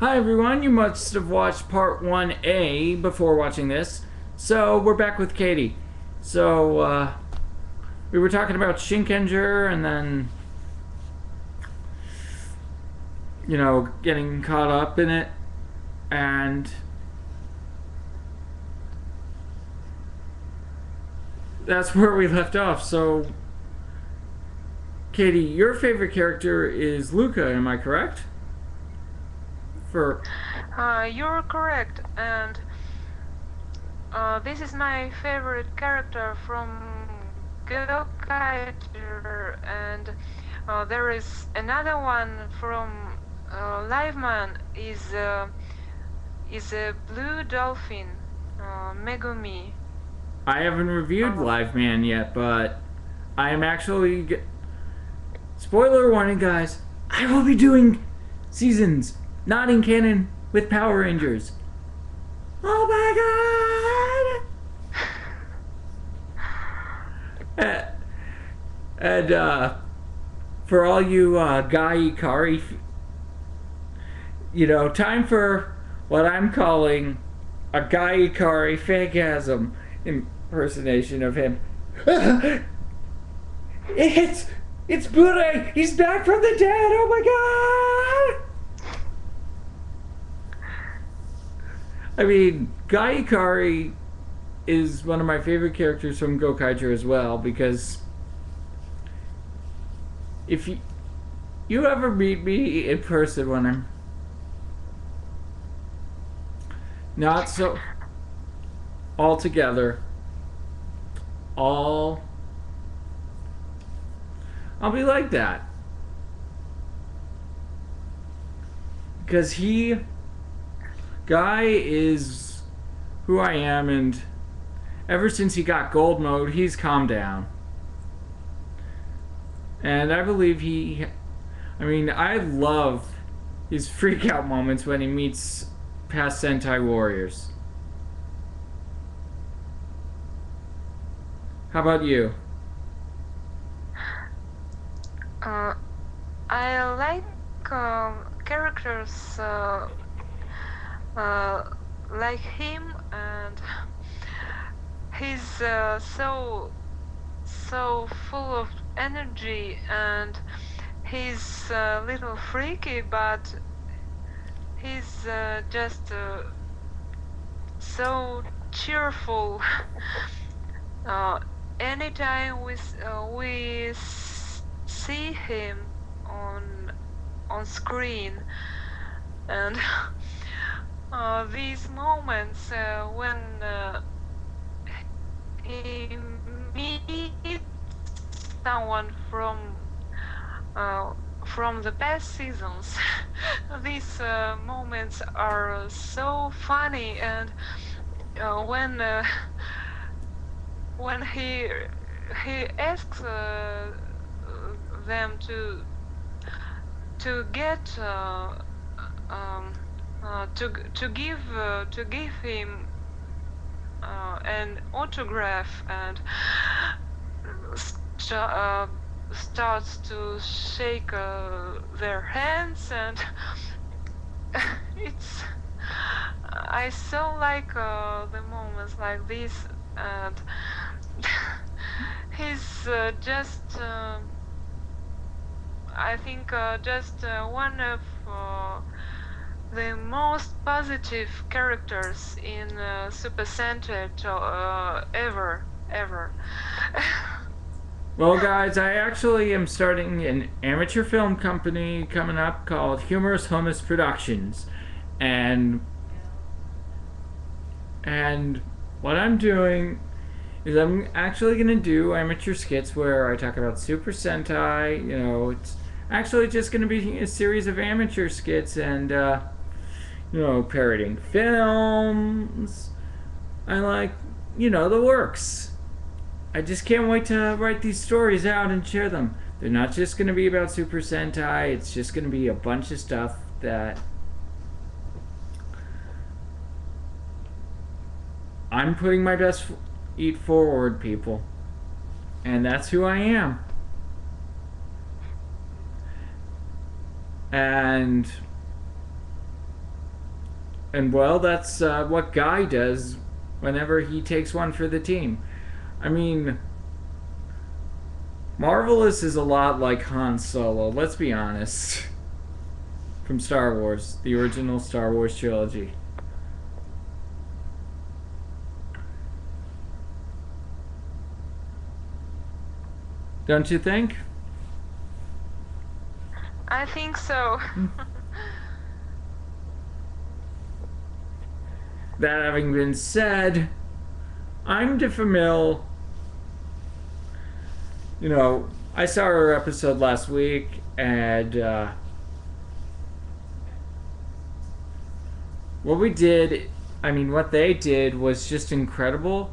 Hi everyone, you must have watched part 1A before watching this. So we're back with Katie. So uh, we were talking about Shinkenger and then you know, getting caught up in it and that's where we left off. So Katie, your favorite character is Luca, am I correct? For Uh, you're correct, and uh, this is my favorite character from Gokaiger, and uh, there is another one from uh, Liveman is uh, is a blue dolphin, uh, Megumi. I haven't reviewed Live Man yet, but I am actually. Spoiler warning, guys. I will be doing seasons not in canon with Power Rangers. Oh my god! Uh, and uh, for all you uh, Guy Ikari, you know, time for what I'm calling a Guy Ikari phantasm impersonation of him. it's it's Buddha. He's back from the dead. Oh my god! I mean, Guy Ikari is one of my favorite characters from Gokaiger as well because if you you ever meet me in person when I'm not so all together all I'll be like that. Because he guy is who I am and ever since he got gold mode he's calmed down. And I believe he I mean I love his freak out moments when he meets past Sentai warriors. How about you? Uh, I like um, characters uh, like him, and he's uh, so so full of energy, and he's a little freaky, but he's uh, just uh, so cheerful. Uh, anytime we uh, we see him on on screen, and uh, these moments uh, when uh, he meets someone from uh, from the past seasons, these uh, moments are so funny and when when he he asks them to to get um, uh, to to give uh, to give him uh, an autograph and st- uh, starts to shake their hands and it's I so like the moments like this and he's just uh, I think just one of the most positive characters in uh, Super Sentai uh, ever ever Well, guys, I actually am starting an amateur film company coming up called Humorous Hummus Productions, and and what I'm doing is I'm actually gonna do amateur skits where I talk about Super Sentai. You know, it's actually just gonna be a series of amateur skits and uh, you know parroting films. I like you know the works. I just can't wait to write these stories out and share them. They're not just going to be about Super Sentai, it's just going to be a bunch of stuff that I'm putting my best feet forward, people. And that's who I am. And and well, that's uh, what Guy does whenever he takes one for the team. I mean, Marvelous is a lot like Han Solo, let's be honest. From Star Wars, the original Star Wars trilogy. Don't you think? I think so. that having been said, Ahim de Famille. You know, I saw her episode last week, and uh, what we did, I mean, what they did was just incredible,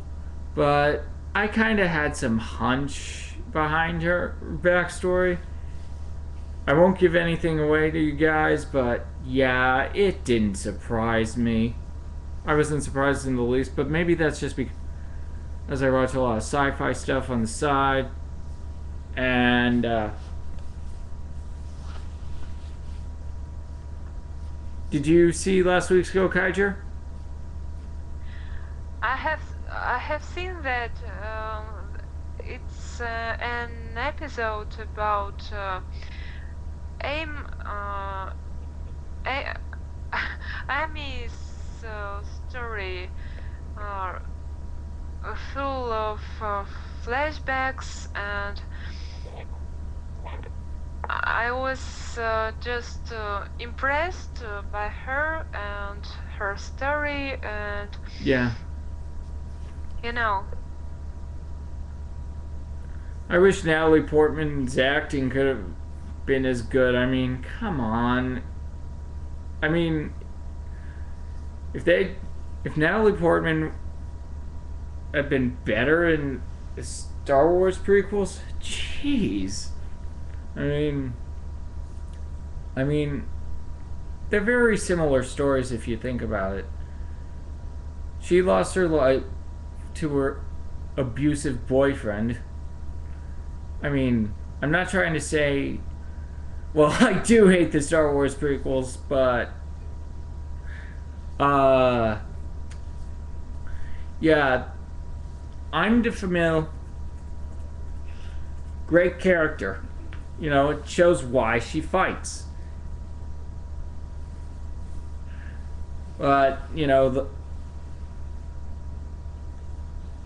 but I kind of had some hunch behind her backstory. I won't give anything away to you guys, but yeah, it didn't surprise me. I wasn't surprised in the least, but maybe that's just because as I watch a lot of sci-fi stuff on the side, and uh, did you see last week's Gokaiger? I have I have seen that. Um, it's uh, an episode about. Uh, aim uh, Amy's story uh, full of uh, flashbacks and I was uh, just uh, impressed uh, by her and her story and yeah you know I wish Natalie Portman's acting could have been as good. I mean, come on. I mean, if they, if Natalie Portman had been better in the Star Wars prequels, jeez. I mean, I mean, they're very similar stories if you think about it. She lost her life to her abusive boyfriend. I mean, I'm not trying to say well, I do hate the Star Wars prequels, but uh yeah, Ahim de Famille. Great character. You know, it shows why she fights. But, you know, the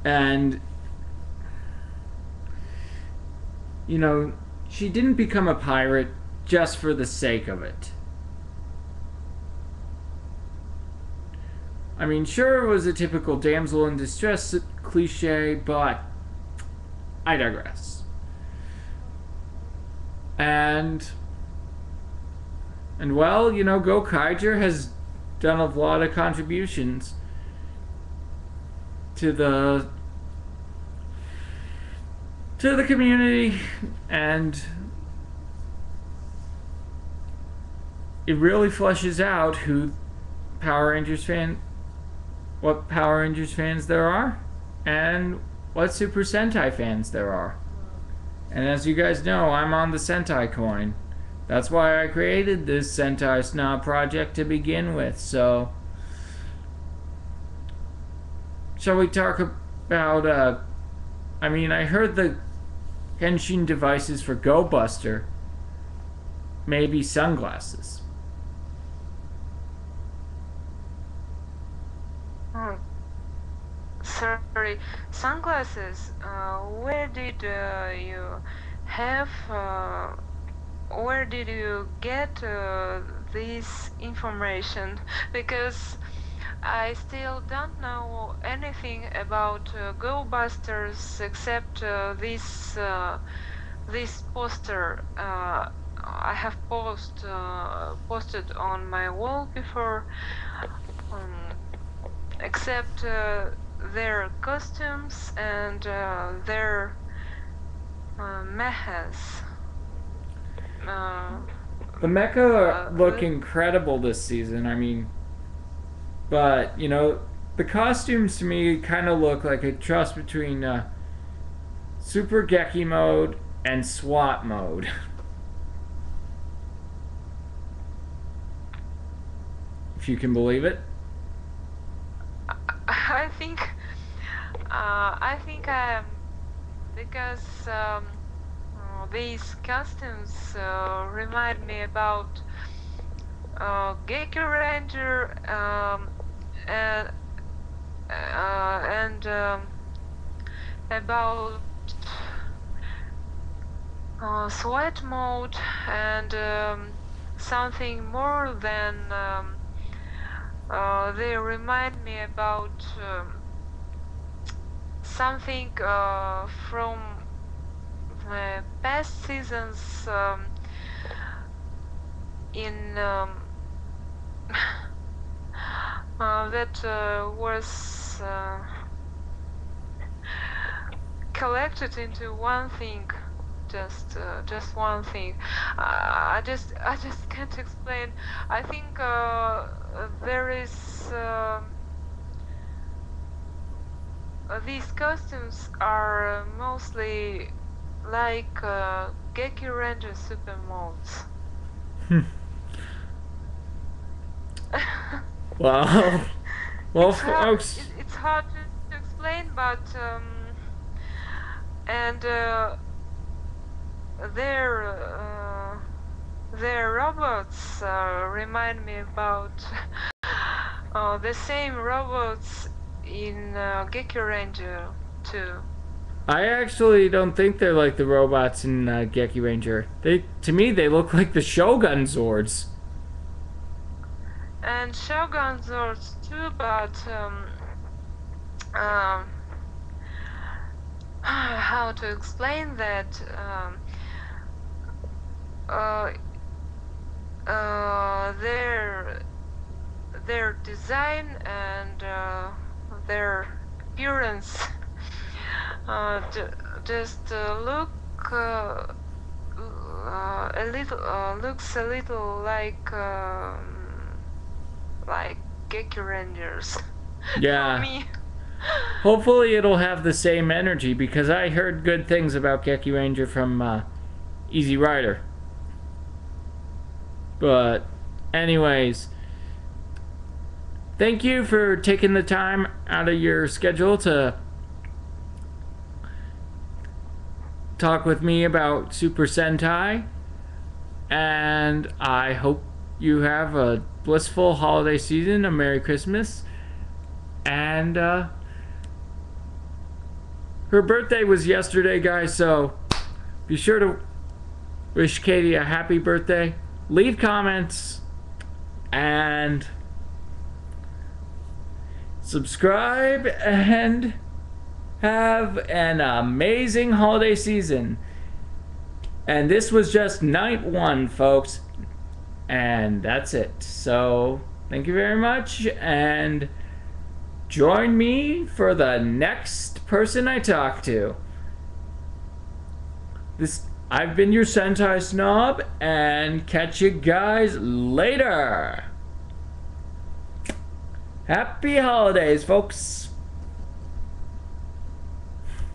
and you know, she didn't become a pirate just for the sake of it. I mean, sure, it was a typical damsel in distress cliche, but I digress. And, and well, you know, Gokaiger has done a lot of contributions to the to the community and it really fleshes out who Power Rangers fan, what Power Rangers fans there are, and what Super Sentai fans there are. And as you guys know, I'm on the Sentai coin. That's why I created this Sentai Snob project to begin with. So, shall we talk about? Uh, I mean, I heard the Henshin devices for Go Buster. Maybe sunglasses. Sorry, sunglasses. Uh, where did uh, you have? Uh, where did you get uh, this information? Because I still don't know anything about uh, GoBusters except uh, this this poster. I have post posted on my wall before. Um, except their costumes and uh, their uh, mechas. Uh, the mecha uh, look incredible this season. I mean, but you know, the costumes to me kind of look like a cross between uh, Super Geki mode and SWAT mode. if you can believe it. Think uh, I think um, because um, uh, these costumes uh, remind me about uh, Ranger um, and uh, and um, about uh, sweat mode and um, something more than um, uh, they remind me about um, something uh, from past seasons um, in um, uh, that uh, was collected into one thing just uh, just one thing. Uh, i just i just can't explain. I think uh, there is um, uh, these costumes are mostly like uh, Geki Ranger super molds. Well, well, it's hard, it- it's hard to, to explain, but um, and uh, their uh, their robots uh, remind me about uh, the same robots in uh, Geki Ranger too. I actually don't think they're like the robots in uh, Ranger. They, to me, they look like the Shogun Zords. and Shogun Zords too, but um, um, how to explain that? Um, uh, uh, their their design and uh, their appearance uh, ju- just uh, look uh, uh, a little uh, looks a little like um, like Geki Rangers Yeah. Hopefully, it'll have the same energy because I heard good things about Geki Ranger from uh, Easy Rider. But, anyways, thank you for taking the time out of your schedule to talk with me about Super Sentai. And I hope you have a blissful holiday season, a Merry Christmas. And, uh, her birthday was yesterday, guys, so be sure to wish Katie a happy birthday. Leave comments and subscribe and have an amazing holiday season. And this was just night one, folks. And that's it. So, thank you very much. And join me for the next person I talk to. This I've been your Sentai snob and catch you guys later. Happy holidays, folks.